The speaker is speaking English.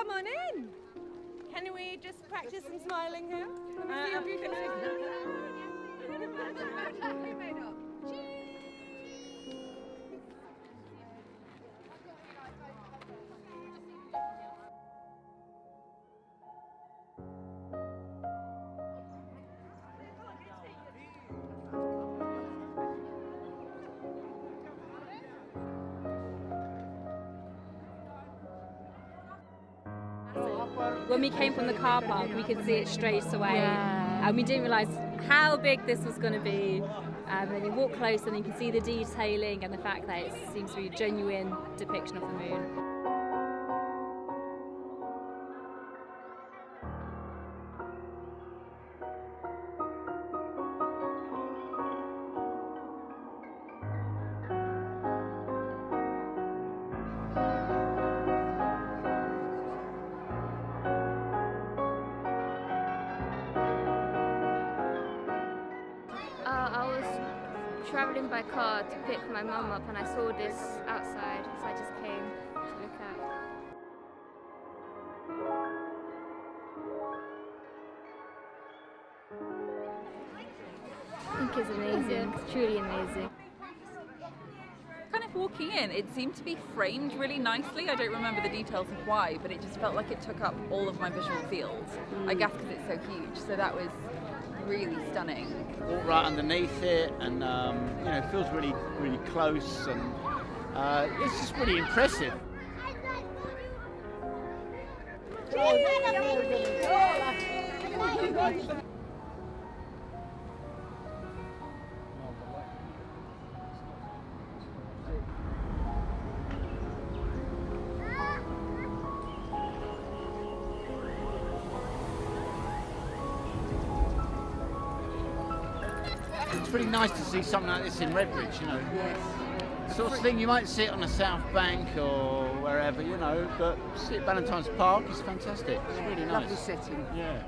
come on in. Can we just practice some smiling here? Let me see if you can uh, When we came from the car park, we could see it straight away, Yeah. and we didn't realise how big this was going to be. Um, then you walk close, and you can see the detailing and the fact that it seems to be a genuine depiction of the moon. Was traveling by car to pick my mum up and I saw this outside, so I just came to look at. I think it's amazing, it's truly amazing. Kind of walking in, it seemed to be framed really nicely. I don't remember the details of why, but it just felt like it took up all of my visual field. I guess because it's so huge. So that was really stunning. walk right underneath it, and um, you know, it feels really, really close, and uh, it's just really impressive. It's pretty nice to see something like this in Redbridge, you know. Yes. Sort of thing you might see it on the South Bank or wherever, you know, but see it at Valentine's Park is fantastic. It's really nice. Lovely setting. Yeah.